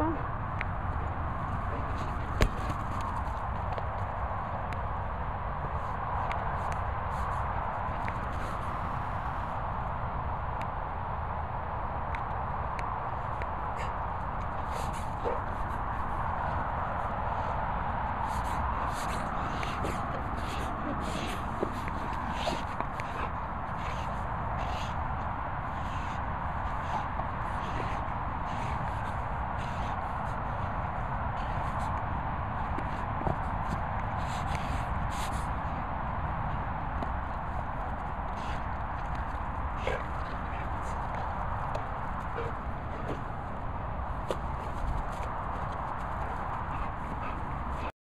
next.